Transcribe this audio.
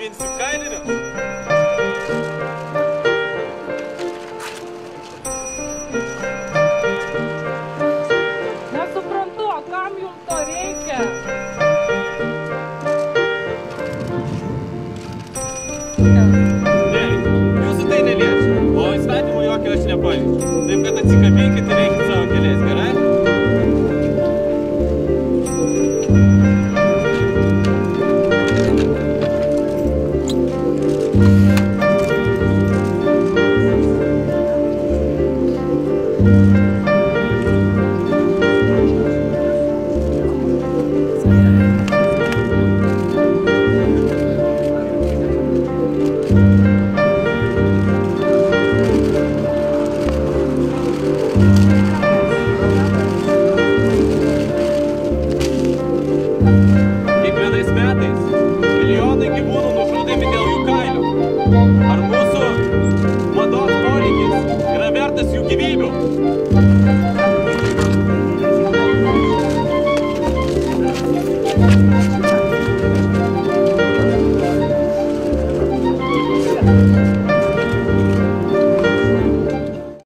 mėnesį kailinio. nepavyzdžiui. Taip kad atsikabinkit ir eikit savo keliais, gerai?